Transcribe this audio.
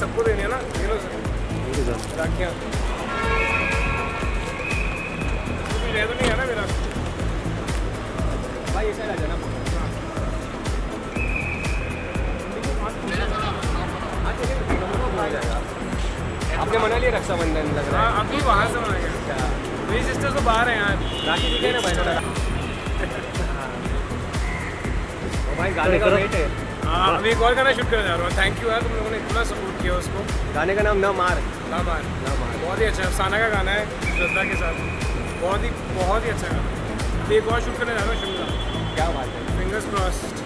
सबको देनी है ना? ये लो सर। राखियाँ। कुछ रह तो नहीं है ना मेरा। भाई ऐसा आ जाना। आपने मना लिया रक्षाबंधन लग रहा हाँ। अभी वहाँ से बनाएँगे मेरी सिस्टर्स तो बाहर है यार। राखी जी के ना भाई भाई गाने का वेट है हाँ। अभी एक और गाना शूट करने जा रहा हूँ। थैंक यू यार तुम लोगों ने इतना सपोर्ट किया उसको। गाने का नाम ना मार। ना मार। ना मार। बहुत ही अच्छा है अफसाना का गाना है श्रद्धा के साथ। बहुत ही बहुत ही अच्छा गाना। है एक और शूट करने जा रहा हूँ शिमला क्या बात है। Fingers crossed